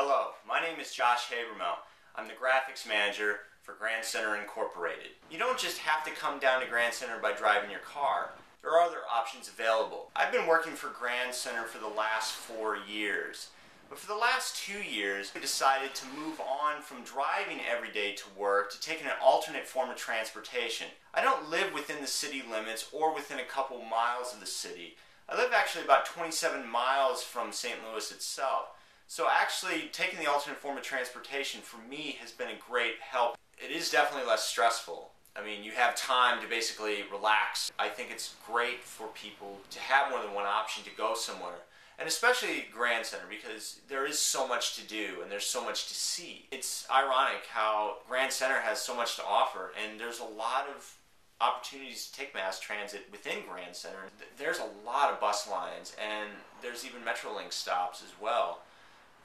Hello, my name is Josh Habermehl. I'm the graphics manager for Grand Center Incorporated. You don't just have to come down to Grand Center by driving your car. There are other options available. I've been working for Grand Center for the last four years. But for the last two years, we decided to move on from driving every day to work to taking an alternate form of transportation. I don't live within the city limits or within a couple miles of the city. I live actually about 27 miles from St. Louis itself. So actually taking the alternate form of transportation for me has been a great help. It is definitely less stressful. I mean, you have time to basically relax. I think it's great for people to have more than one option to go somewhere and especially Grand Center because there is so much to do and there's so much to see. It's ironic how Grand Center has so much to offer and there's a lot of opportunities to take mass transit within Grand Center. There's a lot of bus lines and there's even Metrolink stops as well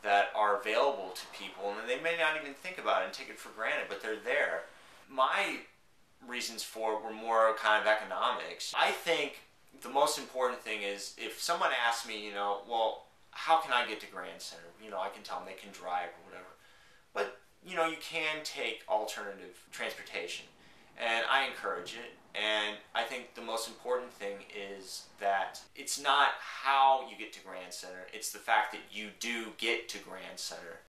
that are available to people and they may not even think about it and take it for granted, but they're there. My reasons for it were more kind of economics. I think the most important thing is if someone asks me, you know, well, how can I get to Grand Center? You know, I can tell them they can drive or whatever. But, you know, you can take alternative transportation. And I encourage it. And I think the most important thing is that it's not how you get to Grand Center, it's the fact that you do get to Grand Center.